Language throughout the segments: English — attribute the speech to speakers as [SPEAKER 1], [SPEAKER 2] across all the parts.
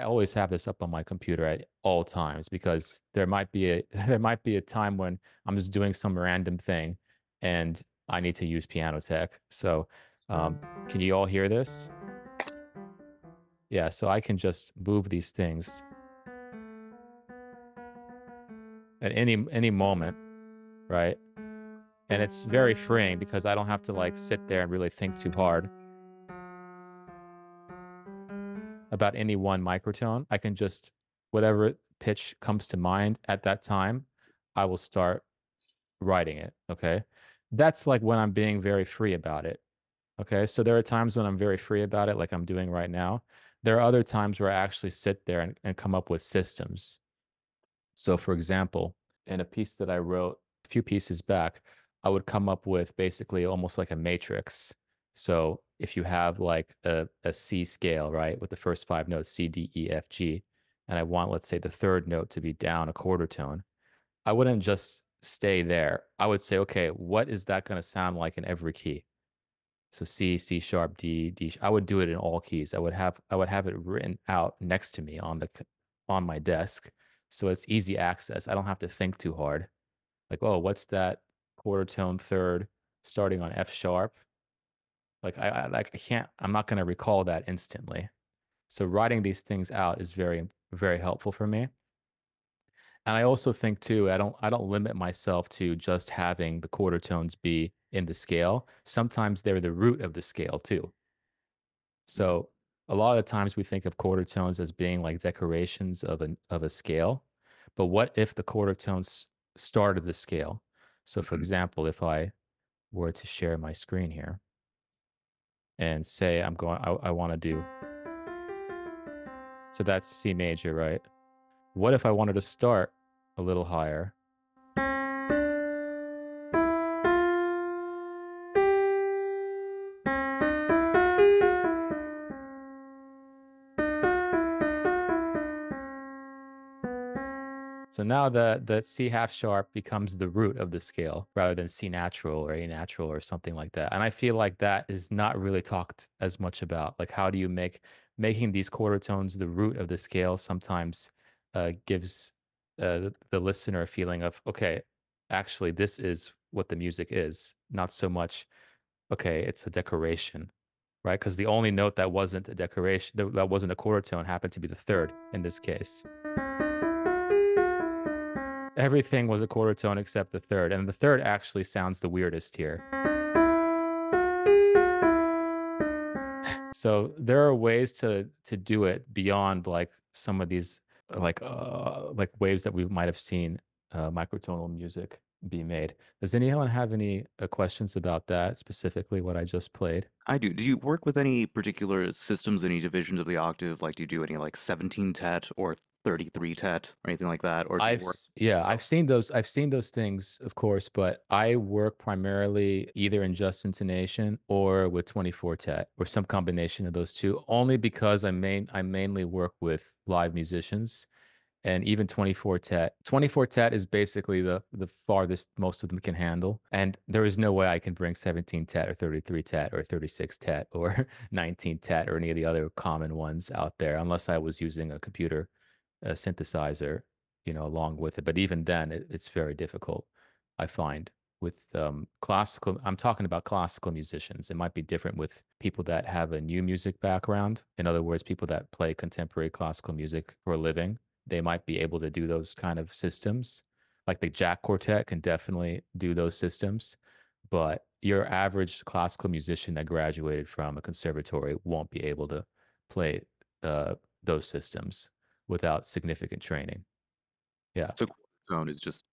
[SPEAKER 1] I always have this up on my computer at all times because there might be a there might be a time when I'm just doing some random thing and I need to use Pianoteq. So um, can you all hear this? Yeah, so I can just move these things at any any moment, right? And it's very freeing because I don't have to like sit there and really think too hard about any one microtone. I can just whatever pitch comes to mind at that time, I will start writing it, okay? That's like when I'm being very free about it. Okay? So there are times when I'm very free about it like I'm doing right now. There are other times where I actually sit there and, and come up with systems. So for example, in a piece that I wrote a few pieces back, I would come up with basically almost like a matrix. So if you have like a, a C scale, right, with the first five notes, C, D, E, F, G, and I want, let's say, the third note to be down a quarter tone, I wouldn't just stay there. I would say, okay, what is that going to sound like in every key? So C, C sharp, D, D. I would do it in all keys. I would have I would have it written out next to me on the on my desk, so it's easy access. I don't have to think too hard. Like, oh, what's that quarter tone third starting on F sharp? Like I, I like I can't. I'm not going to recall that instantly. So writing these things out is very very helpful for me. And I also think too, I don't I don't limit myself to just having the quarter tones be in the scale. Sometimes they're the root of the scale too. So a lot of the times we think of quarter tones as being like decorations of an of a scale. But what if the quarter tones started the scale? So for
[SPEAKER 2] Mhm.
[SPEAKER 1] example, if I were to share my screen here and say I'm going I, I want to do so that's C major, right? What if I wanted to start a little higher? So now the the C half sharp becomes the root of the scale rather than C natural or A natural or something like that. And I feel like that is not really talked as much about. Like how do you make making these quarter tones the root of the scale sometimes uh, gives uh, the, listener a feeling of okay, actually this is what the music is, not so much okay, it's a decoration, right? Because the only note that wasn't a decoration that wasn't a quarter tone happened to be the third in this case. Everything was a quarter tone except the third, and the third actually sounds the weirdest here. So there are ways to to do it beyond like some of these like uh like waves that we might have seen uh microtonal music be made. Does anyone have any uh, questions about that specifically what I just played?
[SPEAKER 2] I do. Do you work with any particular systems, any divisions of the octave? Like, do you do any like 17 tet or 33 tet or anything like that? Or
[SPEAKER 1] I've yeah, I've seen those I've seen those things, of course, but I work primarily either in just intonation or with 24 tet or some combination of those two, only because I main I mainly work with live musicians and even 24 tet. 24 tet is basically the the farthest most of them can handle, and there is no way I can bring 17 tet or 33 tet or 36 tet or 19 tet or any of the other common ones out there unless I was using a computer a synthesizer, you know, along with it. But even then, it, it's very difficult, I find. With um, classical, I'm talking about classical musicians. It might be different with people that have a new music background. In other words, people that play contemporary classical music for a living. They might be able to do those kind of systems. Like the Jack Quartet can definitely do those systems. But your average classical musician that graduated from a conservatory won't be able to play uh, those systems without significant training. Yeah.
[SPEAKER 2] so quarter tone is just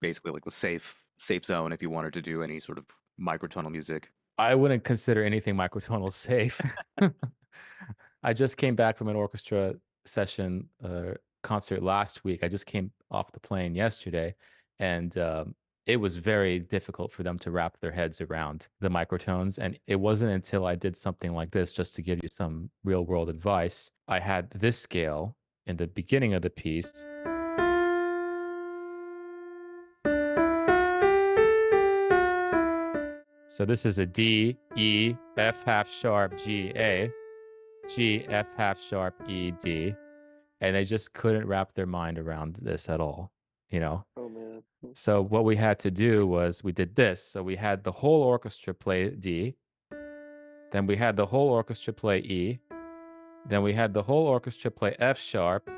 [SPEAKER 2] basically like the safe safe zone if you wanted to do any sort of microtonal music.
[SPEAKER 1] I wouldn't consider anything microtonal safe. I just came back from an orchestra session uh, concert last week. I just came off the plane yesterday, and um, it was very difficult for them to wrap their heads around the microtones. And it wasn't until I did something like this, just to give you some real world advice, I had this scale in the beginning of the piece. So this is a D, E, F half sharp, G, A, G, F half sharp, E, D. and they just couldn't wrap their mind around this at all, you know?
[SPEAKER 3] Oh, man. Mm.
[SPEAKER 1] So what we had to do was we did this. So we had the whole orchestra play D, then we had the whole orchestra play E, then we had the whole orchestra play F sharp,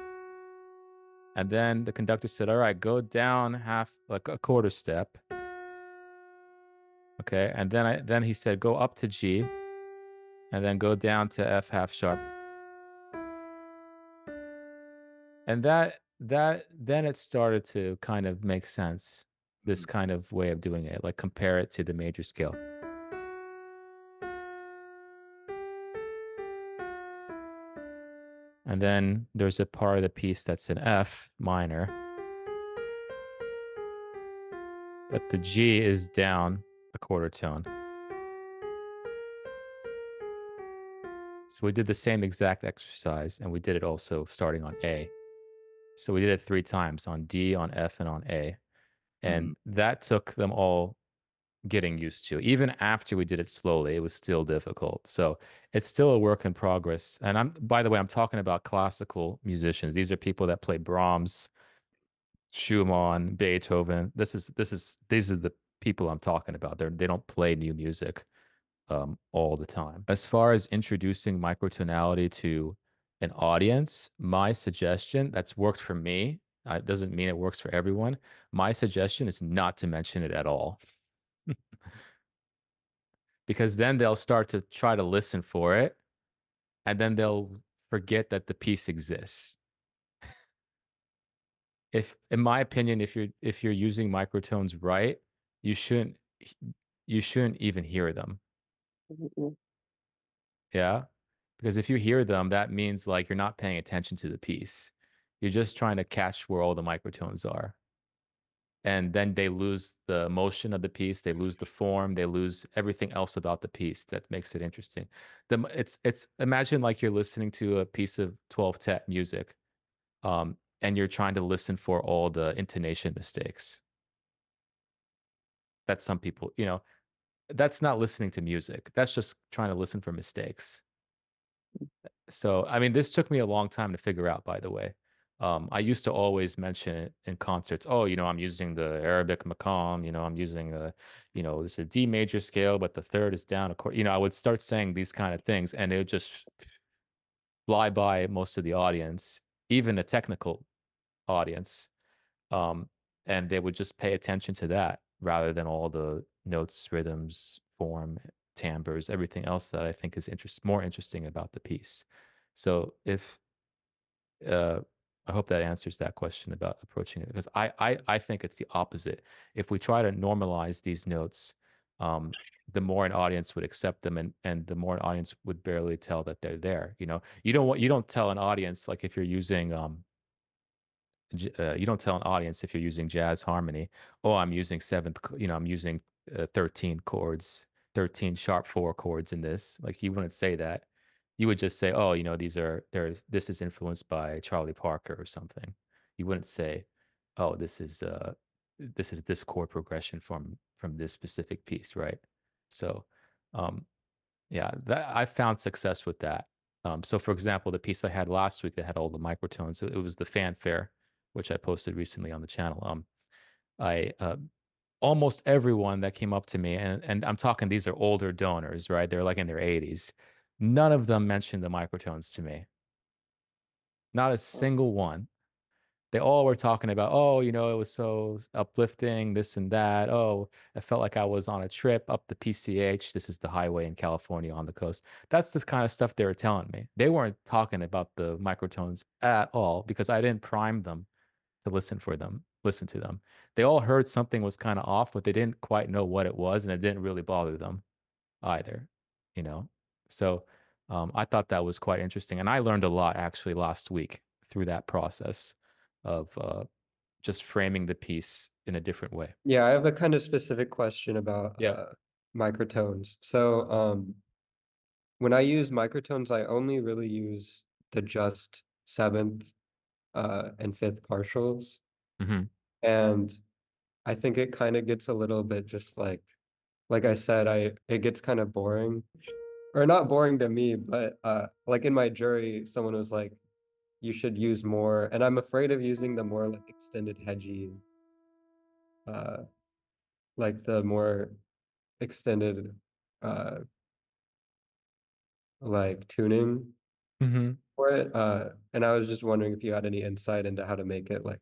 [SPEAKER 1] and then the conductor said, "All right, go down half like a quarter step." Okay, and then I then he said, "Go up to G, and then go down to F half sharp." And that that then it started to kind of make sense. This
[SPEAKER 2] Mm.
[SPEAKER 1] kind of way of doing it, like compare it to the major scale. And then there's a part of the piece that's in F minor. But the G is down a quarter tone. So we did the same exact exercise and we did it also starting on A. So we did it three times on D, on F, and on A. And
[SPEAKER 2] Mhm.
[SPEAKER 1] that took them all getting used to. Even after we did it slowly, it was still difficult. So it's still a work in progress. And I'm by the way, I'm talking about classical musicians. These are people that play Brahms, Schumann, Beethoven. This is this is these are the people I'm talking about. They're they don't play new music um, all the time. As far as introducing microtonality to an audience, my suggestion that's worked for me, it doesn't mean it works for everyone. My suggestion is not to mention it at all. Because then they'll start to try to listen for it and then they'll forget that the piece exists. If in my opinion, if you're if you're using microtones right, you shouldn't you shouldn't even hear them.
[SPEAKER 3] Mhm.
[SPEAKER 1] Yeah. Because if you hear them, that means like you're not paying attention to the piece. You're just trying to catch where all the microtones are. And then they lose the motion of the piece, they lose the form, they lose everything else about the piece that makes it interesting. The it's it's imagine like you're listening to a piece of 12 tet music um and you're trying to listen for all the intonation mistakes. That some people, you know, that's not listening to music. That's just trying to listen for mistakes. So, I mean, this took me a long time to figure out, by the way. Um, I used to always mention in concerts. Oh, you know, I'm using the Arabic maqam. You know, I'm using a, you know, this is a D major scale, but the third is down a quarter. You know, I would start saying these kind of things, and it would just fly by most of the audience, even a technical audience, um, and they would just pay attention to that rather than all the notes, rhythms, form, timbres, everything else that I think is interest more interesting about the piece. So if uh, I hope that answers that question about approaching it because I, I I think it's the opposite. If we try to normalize these notes, um, the more an audience would accept them, and and the more an audience would barely tell that they're there. You know, you don't want you don't tell an audience like if you're using um uh, you don't tell an audience if you're using jazz harmony, oh, I'm using seventh, you know, I'm using uh, 13 chords, 13 sharp four chords in this. Like you wouldn't say that. You would just say, oh, you know, these are there's this is influenced by Charlie Parker or something. You wouldn't say, oh, this is uh this is this chord progression from from this specific piece, right? So, um, yeah, that I found success with that. Um, so, for example, the piece I had last week that had all the microtones, it, was the fanfare, which I posted recently on the channel. Um, I uh, almost everyone that came up to me, and and I'm talking these are older donors, right? They're like in their 80s. None of them mentioned the microtones to me. Not a
[SPEAKER 3] Oh,
[SPEAKER 1] single one they all were talking about, "Oh, you know, it was so uplifting, this and that. Oh, I felt like I was on a trip up the PCH." This is the highway in California on the coast. That's the kind of stuff they were telling me. They weren't talking about the microtones at all because I didn't prime them to listen for them listen to them. They all heard something was kinda off, but they didn't quite know what it was, and it didn't really bother them either, you know? So, um, I thought that was quite interesting, and I learned a lot actually last week through that process of, uh, just framing the piece in a different way.
[SPEAKER 4] Yeah, I have a kind of specific question about
[SPEAKER 1] Yeah.
[SPEAKER 4] uh, microtones. So, um, when I use microtones, I only really use the just seventh uh, and fifth partials.
[SPEAKER 1] Mhm.
[SPEAKER 4] And I think it kind of gets a little bit just like, like I said, I it gets kind of boring, or not boring to me, but uh, like in my jury, someone was like, you should use more, and I'm afraid of using the more like extended HEJI, uh, like the more extended, uh, like tuning
[SPEAKER 1] Mm-hmm.
[SPEAKER 4] for it. Uh, and I was just wondering if you had any insight into how to make it like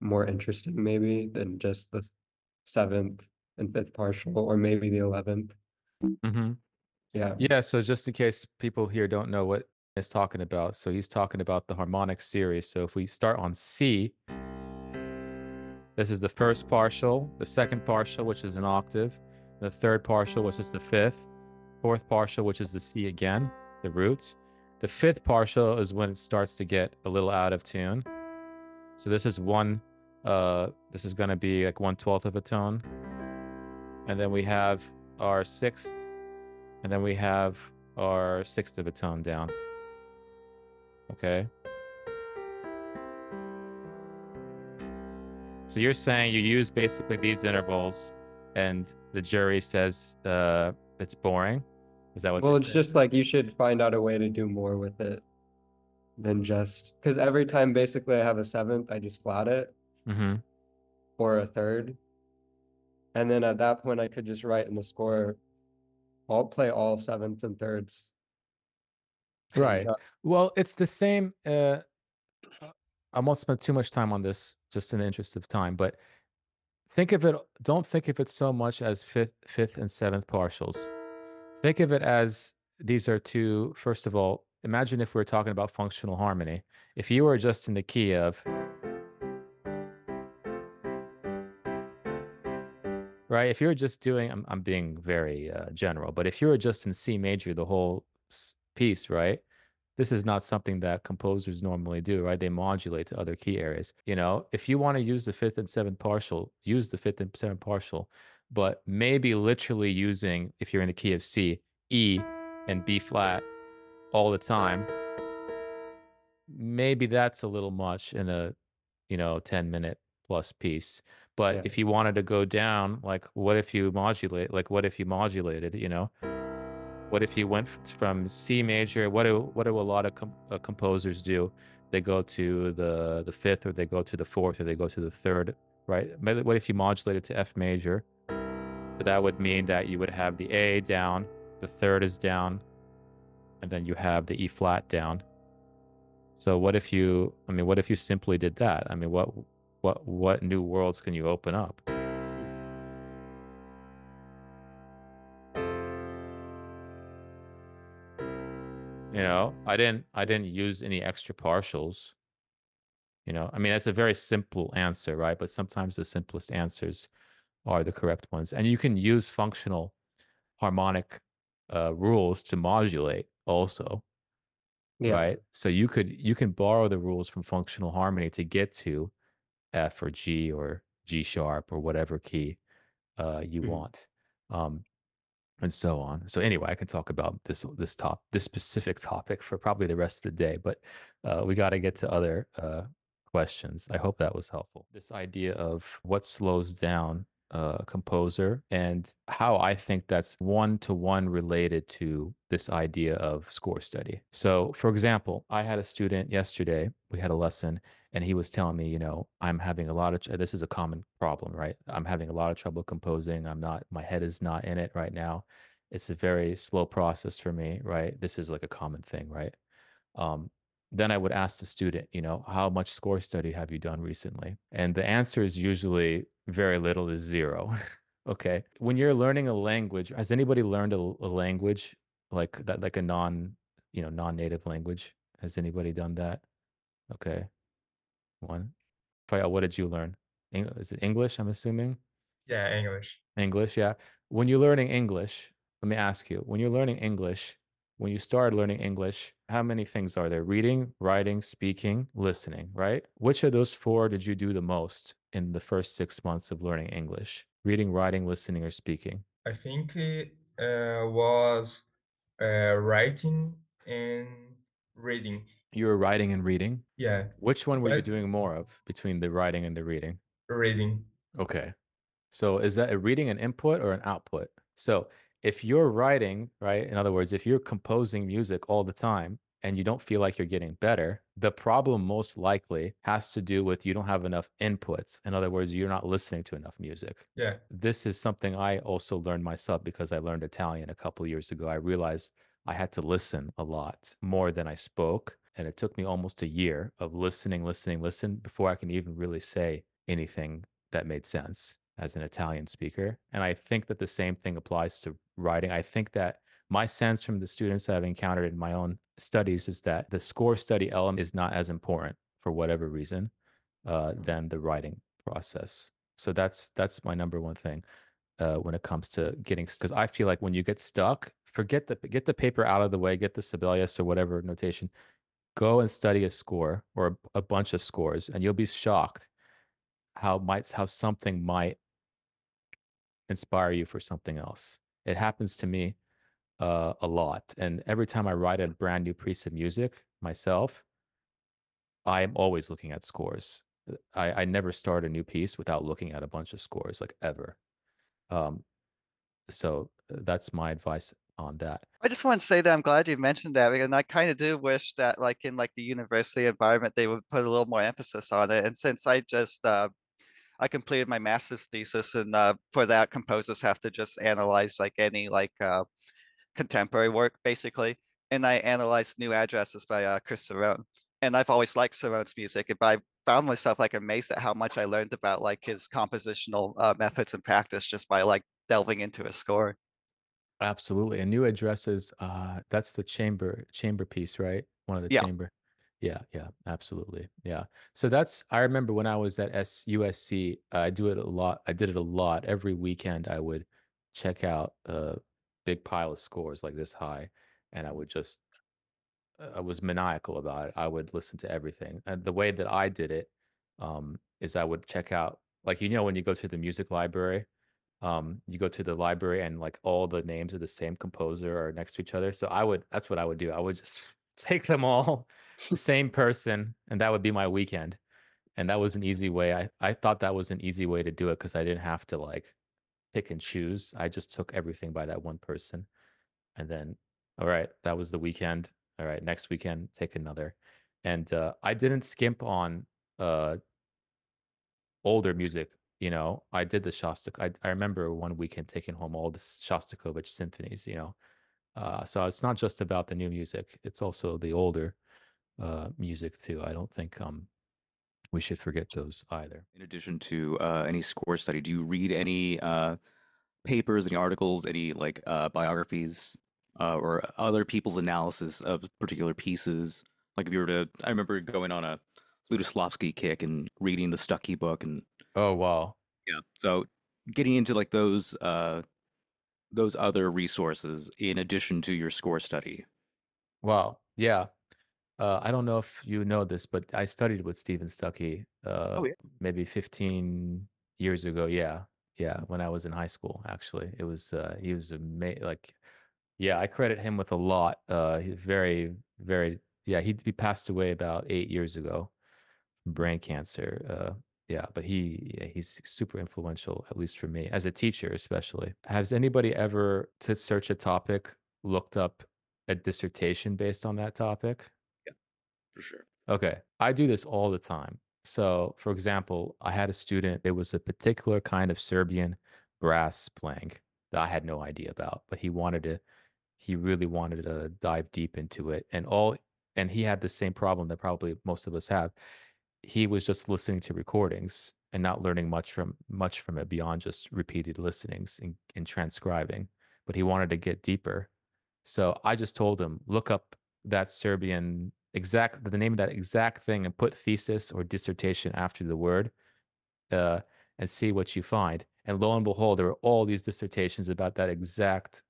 [SPEAKER 4] more interesting, maybe than just the seventh and fifth partial, or maybe the eleventh.
[SPEAKER 1] Mm-hmm.
[SPEAKER 4] Yeah.
[SPEAKER 1] Yeah, so just in case people here don't know what he's talking about, so he's talking about the harmonic series. So if we start on C, this is the first partial, the second partial, which is an octave, the third partial, which is the fifth, fourth partial, which is the C again, the root. The fifth partial is when it starts to get a little out of tune. So this is one, uh, this is going to be like one twelfth of a tone. And then we have our sixth, and then we have our sixth of a tone down. Okay. So you're saying you use basically these intervals, and the jury says uh, it's boring. Is that what?
[SPEAKER 4] Well, it's
[SPEAKER 1] saying?
[SPEAKER 4] just like you should find out a way to do more with it than just because every time basically I have a seventh, I just flat it
[SPEAKER 1] Mhm.
[SPEAKER 4] or a third. And then at that point, I could just write in the score, I'll play all sevenths and thirds.
[SPEAKER 1] Right.
[SPEAKER 4] not-
[SPEAKER 1] Well, it's the same. Uh, I won't spend too much time on this, just in the interest of time. But think of it. Don't think of it so much as fifth, fifth, and seventh partials. Think of it as these are two. First of all, imagine if we are talking about functional harmony. If you were just in the key of right, if you're just doing, I'm I'm being very uh, general, but if you were just in C major the whole piece, right? this is not something that composers normally do, right? They modulate to other key areas. You know, if you want to use the fifth and seventh partial, use the fifth and seventh partial, but maybe literally using, if you're in the key of C, E and B flat all the time, maybe that's a little much in a, you know, 10 minute plus piece. But
[SPEAKER 4] Yeah.
[SPEAKER 1] if you wanted to go down, like, what if you modulate? Like, what if you modulated, you know? What if you went from C major? What do what do a lot of com- uh, composers do? They go to the the fifth, or they go to the fourth, or they go to the third, right? But What if you modulated to F major? But that would mean that you would have the A down, the third is down, and then you have the E flat down. So what if you? I mean, what if you simply did that? I mean, what what what new worlds can you open up? You know, I didn't I didn't use any extra partials. You know, I mean that's a very simple answer, right? But sometimes the simplest answers are the correct ones. And you can use functional harmonic uh, rules to modulate also,
[SPEAKER 4] Yeah.
[SPEAKER 1] right? So you could you can borrow the rules from functional harmony to get to F or G or G sharp or whatever key uh, you
[SPEAKER 4] Mhm.
[SPEAKER 1] want. Um, and so on. So anyway, I can talk about this this top this specific topic for probably the rest of the day, but uh, we got to get to other uh, questions. I hope that was helpful. This idea of what slows down a composer and how I think that's one to one related to this idea of score study. So, for example, I had a student yesterday. We had a lesson, and he was telling me, you know, I'm having a lot of tr- this is a common problem, right? I'm having a lot of trouble composing. I'm not my head is not in it right now. It's a very slow process for me, right? This is like a common thing, right? Um, then I would ask the student, you know, how much score study have you done recently? And the answer is usually very little to zero. okay. When you're learning a language, has anybody learned a, a language like that, like a non, you know, non-native language? Has anybody done that? Okay. One. Faisal, what did you learn? Eng- Is it English? I'm assuming.
[SPEAKER 5] Yeah, English.
[SPEAKER 1] English, yeah. When you're learning English, let me ask you, when you're learning English, when you started learning English, how many things are there? Reading, writing, speaking, listening, right? Which of those four did you do the most in the first six months of learning English? Reading, writing, listening, or speaking?
[SPEAKER 5] I think it uh, was uh, writing and reading.
[SPEAKER 1] You were writing and reading.
[SPEAKER 5] Yeah,
[SPEAKER 1] Which one were you doing more of between the writing and the reading?
[SPEAKER 5] reading.
[SPEAKER 1] Okay. So is that a reading an input or an output? So if you're writing, right? In other words, if you're composing music all the time, and you don't feel like you're getting better, the problem most likely has to do with you don't have enough inputs. In other words, you're not listening to enough music.
[SPEAKER 5] Yeah.
[SPEAKER 1] This is something I also learned myself because I learned Italian a couple years ago. I realized I had to listen a lot more than I spoke. And it took me almost a year of listening, listening, listen before I can even really say anything that made sense as an Italian speaker. And I think that the same thing applies to writing. I think that my sense from the students that I've encountered in my own studies is that the score study element is not as important for whatever reason uh, than the writing process. So that's that's my number one thing uh, when it comes to getting because I feel like when you get stuck, forget the get the paper out of the way, get the Sibelius or whatever notation, go and study a score or a, bunch of scores, and you'll be shocked how might how something might inspire you for something else. It happens to me uh, a lot, and every time I write a brand new piece of music myself, I am always looking at scores. Uh, I, I never start a new piece without looking at a bunch of scores, like ever. Um, so uh, that's my advice on that.
[SPEAKER 6] I just want to say that I'm glad you mentioned that, and I kind of do wish that, like in like the university environment, they would put a little more emphasis on it. And since I just uh, I completed my master's thesis, and uh, for that, composers have to just analyze like any like uh, contemporary work, basically. And I analyzed New Addresses by uh, Chris Cerrone, and I've always liked Cerrone's music, but I found myself like amazed at how much I learned about like his compositional uh, methods and practice just by like delving into his score.
[SPEAKER 1] Absolutely. And new addresses, uh, that's the chamber chamber piece, right? One of the
[SPEAKER 6] Yeah.
[SPEAKER 1] chamber. Yeah, yeah, absolutely. Yeah. So that's I remember when I was at S USC, I do it a lot. I did it a lot. Every weekend I would check out a big pile of scores like this high, and I would just I was maniacal about it. I would listen to everything. And the way that I did it um, is I would check out, like, you know, when you go to the music library, um, you go to the library and like all the names of the same composer are next to each other. So I would, that's what I would do. I would just take them all, the same person, and that would be my weekend. And that was an easy way. I, I thought that was an easy way to do it because I didn't have to like pick and choose. I just took everything by that one person. And then, all right, that was the weekend. All right, next weekend, take another. And uh, I didn't skimp on uh, older music. You know, I did the Shostak. I, I remember one weekend taking home all the Shostakovich symphonies. You know, uh, so it's not just about the new music; it's also the older uh, music too. I don't think um, we should forget those either.
[SPEAKER 2] In addition to uh, any score study, do you read any uh, papers, any articles, any like uh, biographies, uh, or other people's analysis of particular pieces? Like if you were to, I remember going on a Lutoslawski kick and reading the Stucky book, and
[SPEAKER 1] Oh wow!
[SPEAKER 2] yeah, so getting into like those uh, those other resources in addition to your score study.
[SPEAKER 1] Wow. Yeah. Uh, I don't know if you know this, but I studied with Steven Stucky uh,
[SPEAKER 2] Oh, yeah.
[SPEAKER 1] maybe 15 years ago. Yeah. Yeah. When I was in high school, actually. It was, uh, he was ama- like, yeah, I credit him with a lot. Uh, he's very, very, yeah, he, he passed away about eight years ago from brain cancer. Uh, yeah, but he yeah, he's super influential, at least for me, as a teacher, especially. Has anybody ever, to search a topic, looked up a dissertation based on that topic?
[SPEAKER 2] Yeah, For sure.
[SPEAKER 1] Okay. I do this all the time. So, for example, I had a student, it was a particular kind of Serbian brass playing that I had no idea about, but he wanted to, he really wanted to dive deep into it. And all, and he had the same problem that probably most of us have. He was just listening to recordings and not learning much from much from it beyond just repeated listenings and, and transcribing. But he wanted to get deeper. So I just told him, look up that Serbian exact the name of that exact thing and put thesis or dissertation after the word uh, and see what you find. And lo and behold, there were all these dissertations about that exact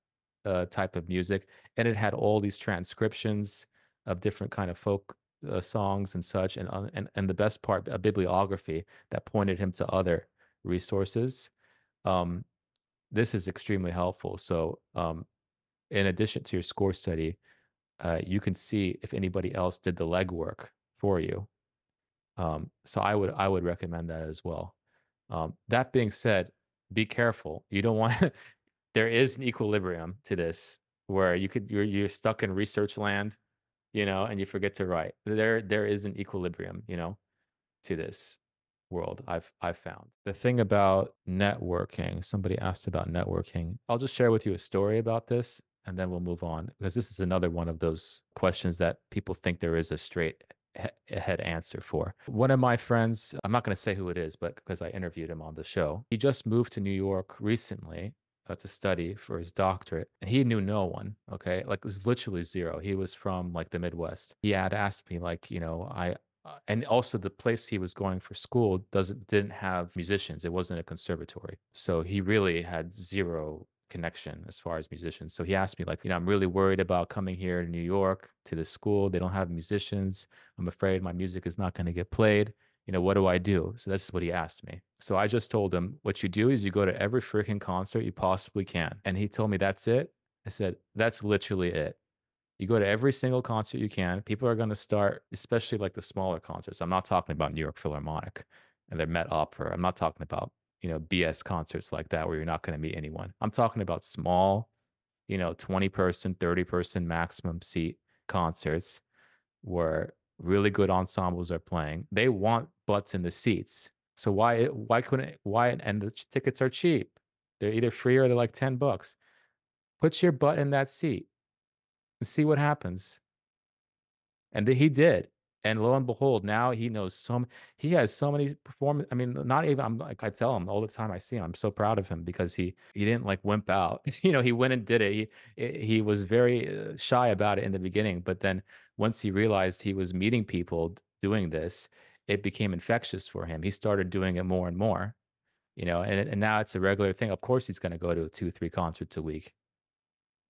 [SPEAKER 1] uh, type of music, and it had all these transcriptions of different kind of folk uh, songs and such, and uh, and and the best part, a bibliography that pointed him to other resources. Um, this is extremely helpful. So, um, in addition to your score study, uh, you can see if anybody else did the legwork for you. Um, so I would I would recommend that as well. Um, that being said, be careful. You don't want there is an equilibrium to this where you could you're you're stuck in research land you know, and you forget to write. There there is an equilibrium, you know, to this world I've I've found. The thing about networking, somebody asked about networking. I'll just share with you a story about this and then we'll move on because this is another one of those questions that people think there is a straight he- ahead answer for. One of my friends, I'm not going to say who it is, but because I interviewed him on the show, he just moved to New York recently to study for his doctorate, and he knew no one. Okay, like it was literally zero. He was from like the Midwest. He had asked me, like, you know, I. Uh, and also the place he was going for school doesn't didn't have musicians it wasn't a conservatory so he really had zero connection as far as musicians. So he asked me, like, you know, I'm really worried about coming here to New York to the school. They don't have musicians. I'm afraid my music is not going to get played. You know, what do I do? So that's what he asked me. So I just told him, what you do is you go to every freaking concert you possibly can. And he told me, that's it. I said, that's literally it. You go to every single concert you can. People are going to start, especially like the smaller concerts. I'm not talking about New York Philharmonic and their Met Opera. I'm not talking about you know BS concerts like that where you're not going to meet anyone. I'm talking about small, you know, 20 person, 30 person maximum seat concerts where really good ensembles are playing. They want butts in the seats. So why why couldn't why and the tickets are cheap. They're either free or they're like 10 bucks. Put your butt in that seat and see what happens. And he did. And lo and behold, now he knows some. He has so many performance. I mean, not even. I'm like I tell him all the time. I see him. I'm so proud of him because he he didn't like wimp out. you know, he went and did it. He he was very uh, shy about it in the beginning, but then once he realized he was meeting people doing this, it became infectious for him. He started doing it more and more. You know, and and now it's a regular thing. Of course, he's going to go to two, three concerts a week.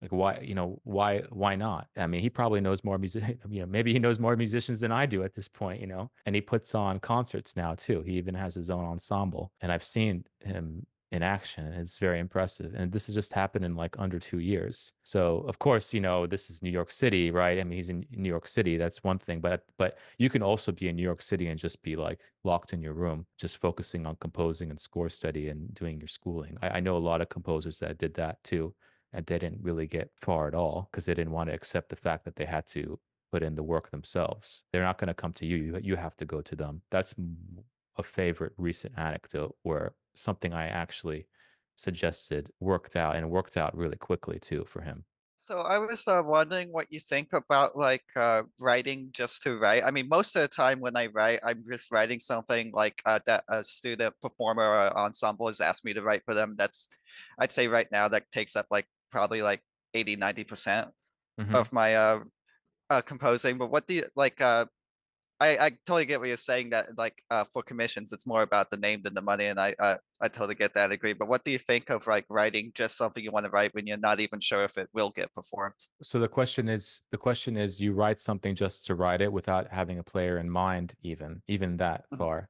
[SPEAKER 1] Like why, you know, why why not? I mean, he probably knows more music, you know, maybe he knows more musicians than I do at this point, you know. And he puts on concerts now too. He even has his own ensemble. And I've seen him in action it's very impressive. And this has just happened in like under 2 years. So, of course, you know, this is New York City, right? I mean, he's in New York City, that's one thing, but but you can also be in New York City and just be like locked in your room, just focusing on composing and score study and doing your schooling. I, I know a lot of composers that did that too and they didn't really get far at all because they didn't want to accept the fact that they had to put in the work themselves. They're not going to come to you. you. You have to go to them. That's a favorite recent anecdote where something I actually suggested worked out and worked out really quickly too for him.
[SPEAKER 6] So I was uh, wondering what you think about like uh, writing just to write. I mean, most of the time when I write, I'm just writing something like uh, that a student performer or ensemble has asked me to write for them. That's, I'd say right now that takes up like probably like 80, 90 percent
[SPEAKER 1] Mhm.
[SPEAKER 6] of my uh, uh composing. But what do you like? I I totally get what you're saying that like uh for commissions, it's more about the name than the money, and I uh, I totally get that. Agree. But what do you think of like writing just something you want to write when you're not even sure if it will get performed?
[SPEAKER 1] So the question is the question is you write something just to write it without having a player in mind even even that
[SPEAKER 6] Mhm.
[SPEAKER 1] far.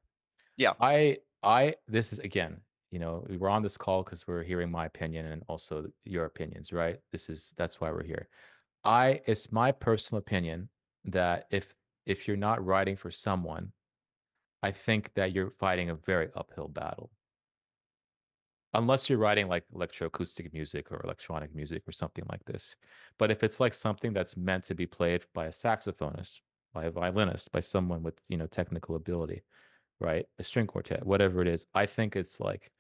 [SPEAKER 6] Yeah.
[SPEAKER 1] I I this is again, you know, we were on this call cuz we're hearing my opinion and also your opinions, right? This is that's why we're here. I it's my personal opinion that if if you're not writing for someone, I think that you're fighting a very uphill battle. Unless you're writing like electroacoustic music or electronic music or something like this. But if it's like something that's meant to be played by a saxophonist, by a violinist, by someone with, you know, technical ability, right? A string quartet, whatever it is, I think it's like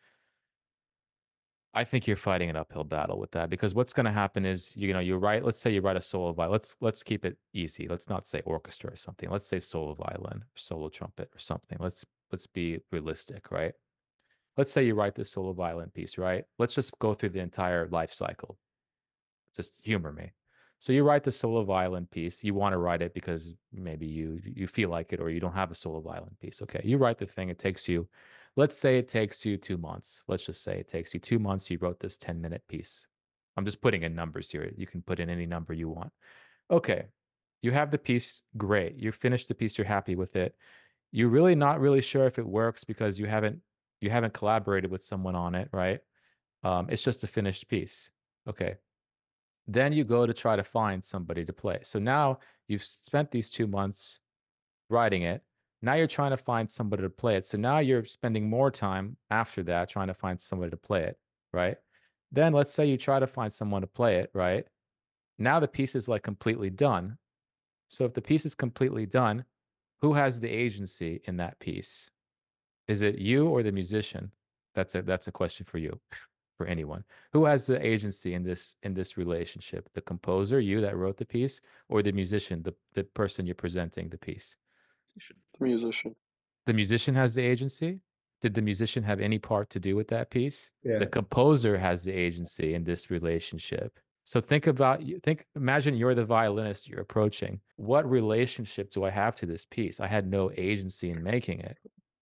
[SPEAKER 1] I think you're fighting an uphill battle with that because what's going to happen is you know you write let's say you write a solo violin let's let's keep it easy let's not say orchestra or something let's say solo violin or solo trumpet or something let's let's be realistic right? Let's say you write this solo violin piece right? Let's just go through the entire life cycle. Just humor me. So you write the solo violin piece you want to write it because maybe you you feel like it or you don't have a solo violin piece okay? You write the thing it takes you let's say it takes you two months. Let's just say it takes you two months. You wrote this 10 minute piece. I'm just putting in numbers here. You can put in any number you want. Okay. You have the piece. Great. You finished the piece. You're happy with it. You're really not really sure if it works because you haven't you haven't collaborated with someone on it, right? Um, it's just a finished piece. Okay. Then you go to try to find somebody to play. So now you've spent these two months writing it now you're trying to find somebody to play it. So now you're spending more time after that trying to find somebody to play it, right? Then let's say you try to find someone to play it, right? Now the piece is like completely done. So if the piece is completely done, who has the agency in that piece? Is it you or the musician? That's a that's a question for you, for anyone. Who has the agency in this in this relationship? The composer, you that wrote the piece, or the musician, the the person you're presenting the piece?
[SPEAKER 3] The musician.
[SPEAKER 1] The musician has the agency? Did the musician have any part to do with that piece?
[SPEAKER 4] Yeah.
[SPEAKER 1] The composer has the agency in this relationship. So think about you think imagine you're the violinist you're approaching. What relationship do I have to this piece? I had no agency in making it.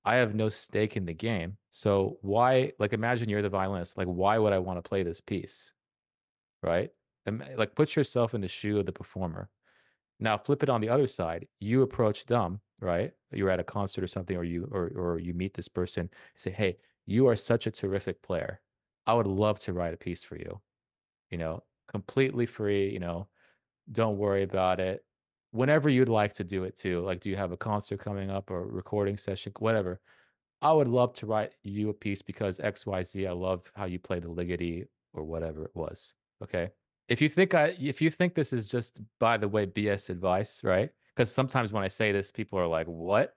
[SPEAKER 1] I have no stake in the game. So why like imagine you're the violinist, like why would I want to play this piece? Right? Like put yourself in the shoe of the performer. Now flip it on the other side. You approach them, right? You're at a concert or something, or you or or you meet this person, say, Hey, you are such a terrific player. I would love to write a piece for you. You know, completely free, you know, don't worry about it. Whenever you'd like to do it too. Like, do you have a concert coming up or recording session? Whatever. I would love to write you a piece because XYZ, I love how you play the Ligeti or whatever it was. Okay. If you think I if you think this is just by the way BS advice, right? Because sometimes when I say this, people are like, what?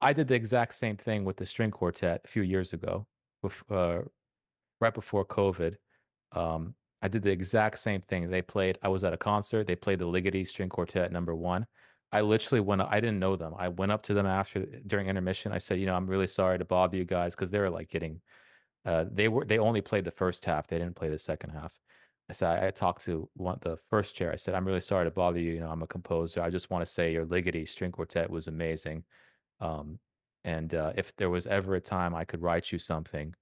[SPEAKER 1] I did the exact same thing with the string quartet a few years ago, with, uh, right before COVID. Um, I did the exact same thing. They played, I was at a concert, they played the Ligeti String Quartet number one. I literally went, I didn't know them. I went up to them after during intermission. I said, you know, I'm really sorry to bother you guys because they were like getting, uh, they were, they only played the first half. They didn't play the second half. I said, I, talked to one, the first chair. I said, I'm really sorry to bother you. You know, I'm a composer. I just want to say your Ligeti String Quartet was amazing. Um, and uh, if there was ever a time I could write you something,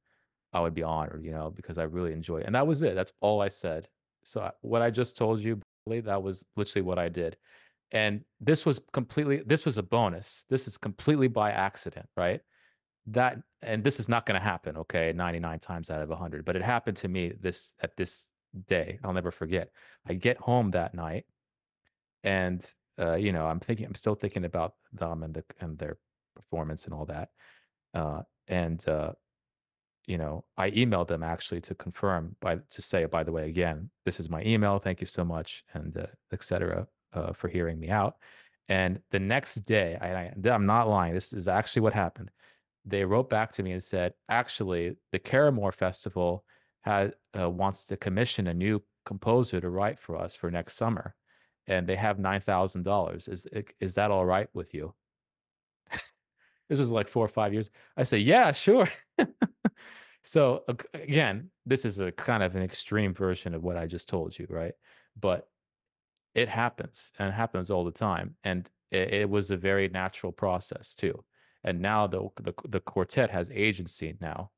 [SPEAKER 1] I would be honored, you know, because I really enjoyed it. And that was it. That's all I said. So I- what I just told you, that was literally what I did. And this was completely this was a bonus. This is completely by accident, right? That and this is not going to happen, okay? 99 times out of 100, but it happened to me this at this day. I'll never forget. I get home that night and uh, you know, I'm thinking I'm still thinking about them and the and their performance and all that. Uh and uh you know, I emailed them actually to confirm by to say, by the way, again, this is my email. Thank you so much, and uh, et cetera, uh, for hearing me out. And the next day, I, I, I'm not lying. This is actually what happened. They wrote back to me and said, actually, the Caramoor Festival had uh, wants to commission a new composer to write for us for next summer, and they have nine thousand dollars. Is is that all right with you? this was like four or five years. I said, yeah, sure. so again, this is a kind of an extreme version of what I just told you, right? But it happens and it happens all the time. And it, it was a very natural process too. And now the, the the quartet has agency now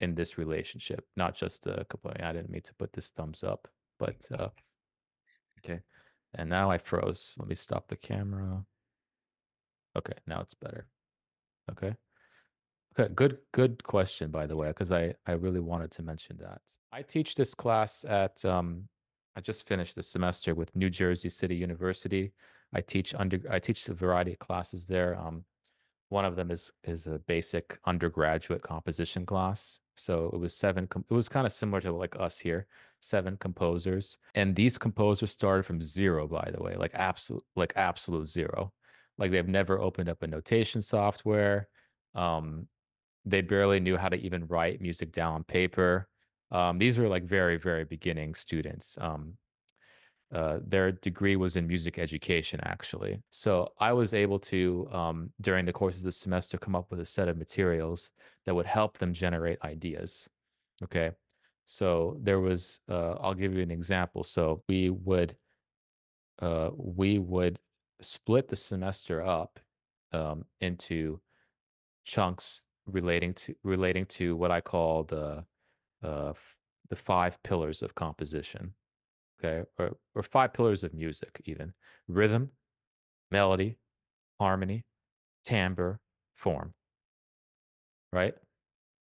[SPEAKER 1] in this relationship, not just a couple. I didn't mean to put this thumbs up, but uh, okay. And now I froze. Let me stop the camera. Okay, now it's better. Okay. Okay, good good question by the way, because I I really wanted to mention that. I teach this class at um I just finished the semester with New Jersey City University. I teach under I teach a variety of classes there. Um one of them is is a basic undergraduate composition class. So it was seven it was kind of similar to like us here, seven composers. And these composers started from zero by the way, like absolute like absolute zero. Like they've never opened up a notation software. Um they barely knew how to even write music down on paper. Um, these were like very, very beginning students. Um, uh, their degree was in music education, actually. So I was able to, um, during the course of the semester, come up with a set of materials that would help them generate ideas. Okay. So there was, uh, I'll give you an example. So we would, uh, we would split the semester up um, into chunks relating to relating to what I call the uh, the five pillars of composition. Okay, or or five pillars of music, even rhythm, melody, harmony, timbre, form. Right,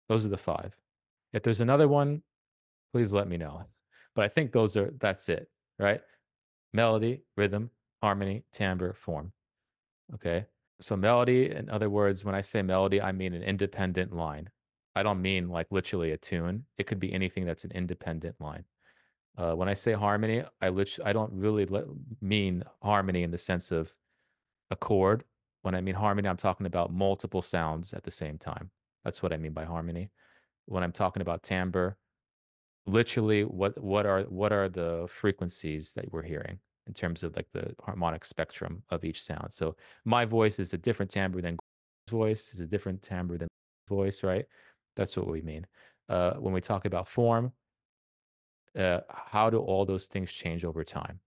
[SPEAKER 1] those are the five. If there's another one, please let me know. But I think those are that's it. Right, melody, rhythm, harmony, timbre, form. Okay. So melody, in other words, when I say melody, I mean an independent line. I don't mean like literally a tune. It could be anything that's an independent line. Uh, when I say harmony, I lit- I don't really le- mean harmony in the sense of a chord. When I mean harmony, I'm talking about multiple sounds at the same time. That's what I mean by harmony. When I'm talking about timbre, literally what what are what are the frequencies that we're hearing in terms of like the harmonic spectrum of each sound. So my voice is a different timbre than voice is a different timbre than voice, right? That's what we mean. Uh, when we talk about form, uh, how do all those things change over time?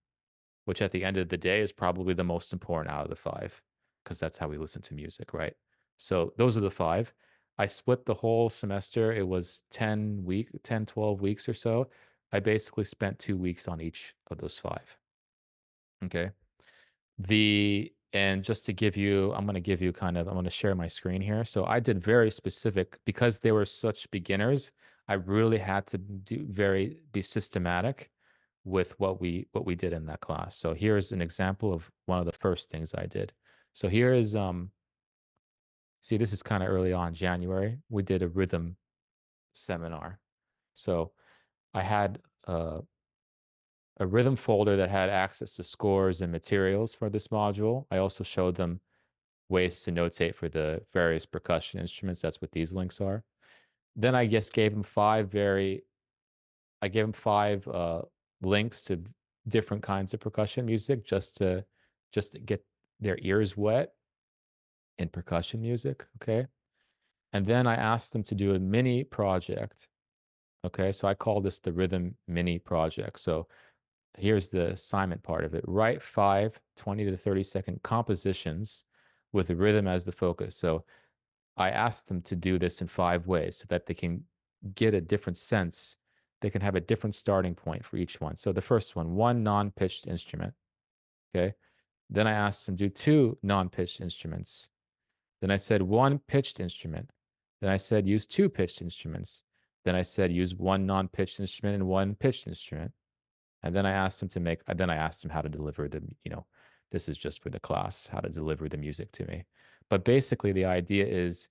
[SPEAKER 1] Which at the end of the day is probably the most important out of the five, because that's how we listen to music, right? So those are the five. I split the whole semester. It was 10 week, 10, 12 weeks or so. I basically spent two weeks on each of those five. Okay. The and just to give you, I'm going to give you kind of, I'm going to share my screen here. So I did very specific because they were such beginners. I really had to do very be systematic with what we what we did in that class. So here's an example of one of the first things I did. So here is um see this is kind of early on January. We did a rhythm seminar. So I had a rhythm folder that had access to scores and materials for this module. I also showed them ways to notate for the various percussion instruments. That's what these links are. Then I just gave them five very, I gave them five uh, links to different kinds of percussion music just to just to get their ears wet in percussion music. Okay. And then I asked them to do a mini project. Okay. So I call this the rhythm mini project. So here's the assignment part of it write five 20 to 30 second compositions with the rhythm as the focus so i asked them to do this in five ways so that they can get a different sense they can have a different starting point for each one. So the first one one non-pitched instrument okay? Then i asked them to do two non-pitched instruments. Then i said one pitched instrument. Then i said use two pitched instruments. Then i said use one non-pitched instrument and one pitched instrument. And then I asked them to make, then I asked them how to deliver the, you know, this is just for the class, how to deliver the music to me. But basically, the idea is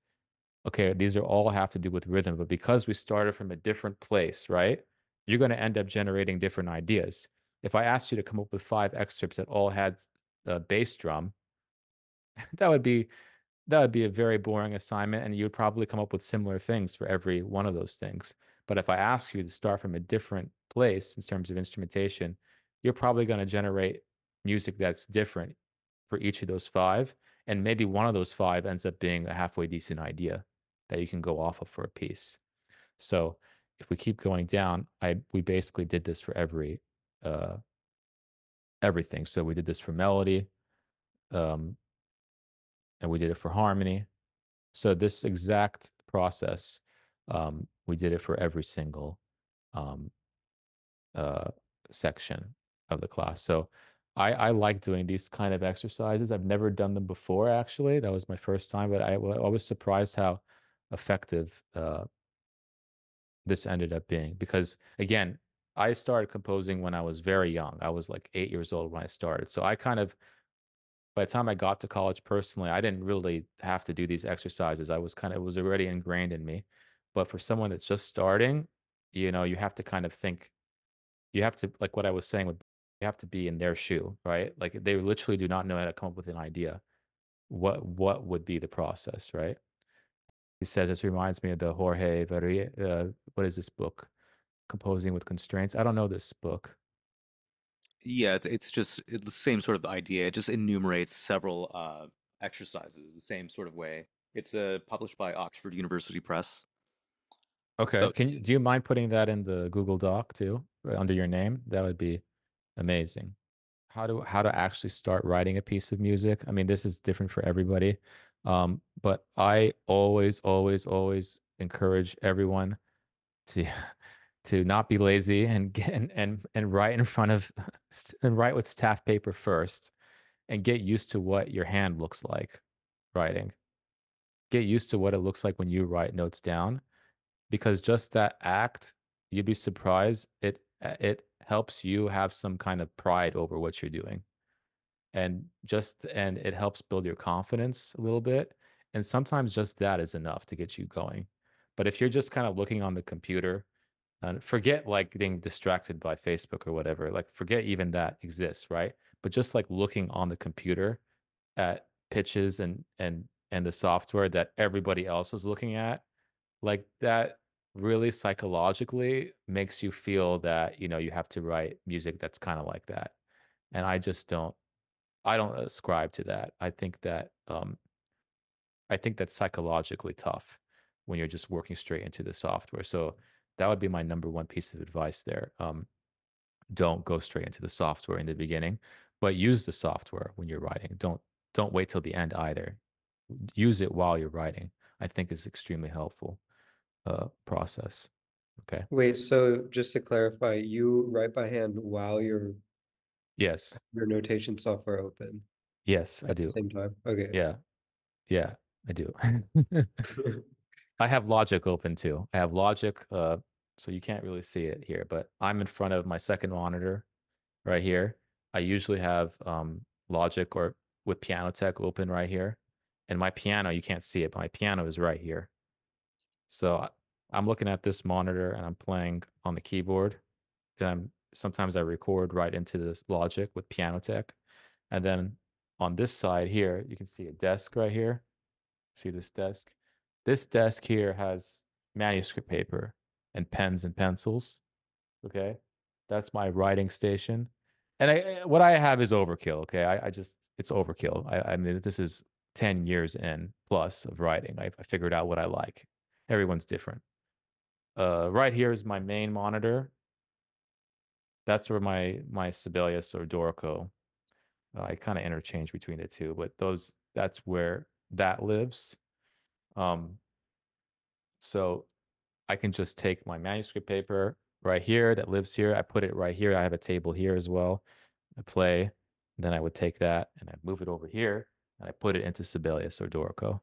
[SPEAKER 1] okay, these are all have to do with rhythm, but because we started from a different place, right? You're going to end up generating different ideas. If I asked you to come up with five excerpts that all had a bass drum, that would be that would be a very boring assignment and you would probably come up with similar things for every one of those things. But if I ask you to start from a different place in terms of instrumentation, you're probably going to generate music that's different for each of those five. And maybe one of those five ends up being a halfway decent idea that you can go off of for a piece. So if we keep going down, I we basically did this for every uh everything. So we did this for melody, um, and we did it for harmony. So this exact process, um, we did it for every single um, uh, section of the class. So I, I like doing these kind of exercises. I've never done them before, actually. That was my first time, but I, I was surprised how effective uh, this ended up being. Because again, I started composing when I was very young. I was like eight years old when I started. So I kind of, by the time I got to college personally, I didn't really have to do these exercises. I was kind of, it was already ingrained in me. But for someone that's just starting, you know, you have to kind of think you have to like what I was saying with you have to be in their shoe, right? Like they literally do not know how to come up with an idea. What what would be the process, right? He says this reminds me of the Jorge Variego. Uh, what is this book? Composing with Constraints. I don't know this book.
[SPEAKER 2] Yeah, it's it's just it's the same sort of idea. It just enumerates several uh, exercises the same sort of way. It's uh, published by Oxford University Press.
[SPEAKER 1] Okay.
[SPEAKER 2] So-
[SPEAKER 1] Can you do you mind putting that in the Google Doc too, uh, under your name? That would be amazing. How to how to actually start writing a piece of music. I mean, this is different for everybody. Um, but I always, always, always encourage everyone to to not be lazy and get and and, and write in front of and write with staff paper first and get used to what your hand looks like writing. Get used to what it looks like when you write notes down because just that act you'd be surprised it it helps you have some kind of pride over what you're doing and just and it helps build your confidence a little bit and sometimes just that is enough to get you going but if you're just kind of looking on the computer and forget like getting distracted by Facebook or whatever. Like forget even that exists, right? But just like looking on the computer at pitches and and and the software that everybody else is looking at, like that really psychologically makes you feel that you know you have to write music that's kind of like that and i just don't i don't ascribe to that. I think that um i think that's psychologically tough when you're just working straight into the software so that would be my number one piece of advice there um don't go straight into the software in the beginning but use the software when you're writing don't don't wait till the end either use it while you're writing i think is extremely helpful uh, process. Okay.
[SPEAKER 4] Wait, so just to clarify, you write by hand while your
[SPEAKER 1] Yes.
[SPEAKER 4] your notation software open
[SPEAKER 1] Yes, I
[SPEAKER 4] at the
[SPEAKER 1] do.
[SPEAKER 4] same time? Okay.
[SPEAKER 1] Yeah. Yeah, I do. I have Logic open too. I have Logic, uh, so you can't really see it here, but I'm in front of my second monitor right here. I usually have um, Logic or with Pianoteq open right here. And my piano, you can't see it, but my piano is right here. So I'm looking at this monitor and I'm playing on the keyboard. And I'm sometimes I record right into this Logic with Pianoteq. And then on this side here, you can see a desk right here. See this desk? This desk here has manuscript paper and pens and pencils. Okay. That's my writing station. And I I- what I have is overkill. Okay. I, I just it's overkill. I, I mean this is 10 years in plus of writing. I, I figured out what I like. Everyone's different. Uh, right here is my main monitor. That's where my my Sibelius or Dorico. uh, I kind of interchange between the two, but those that's where that lives. Um, so I can just take my manuscript paper right here that lives here. I put it right here. I have a table here as well. I play, then I would take that and I move it over here and I put it into Sibelius or Dorico.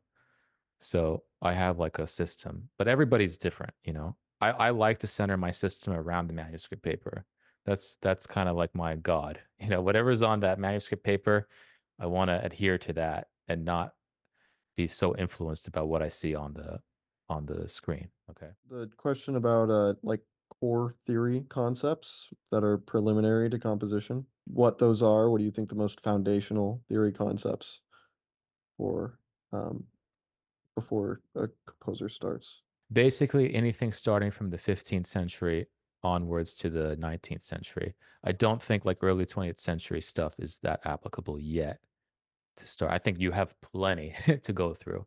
[SPEAKER 1] So I have like a system, but everybody's different, you know. I, I like to center my system around the manuscript paper. That's that's kind of like my god. You know, whatever's on that manuscript paper, I want to adhere to that and not be so influenced about what I see on the on the screen. Okay.
[SPEAKER 7] The question about uh like core theory concepts that are preliminary to composition, what those are, what do you think the most foundational theory concepts for um before a composer starts?
[SPEAKER 1] Basically anything starting from the 15th century onwards to the 19th century. I don't think like early 20th century stuff is that applicable yet to start. I think you have plenty to go through.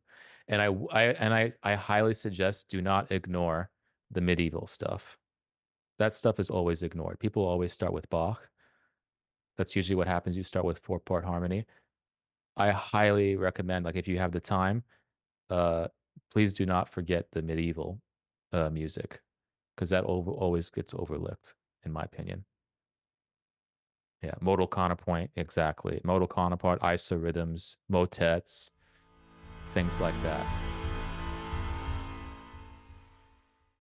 [SPEAKER 1] And I, I- and I I highly suggest do not ignore the medieval stuff. That stuff is always ignored. People always start with Bach. That's usually what happens. You start with four part harmony. I highly recommend, like, if you have the time, uh, please do not forget the medieval uh, music because that over, always gets overlooked, in my opinion. Yeah, modal counterpoint, exactly. Modal counterpoint, isorhythms, motets, things like that.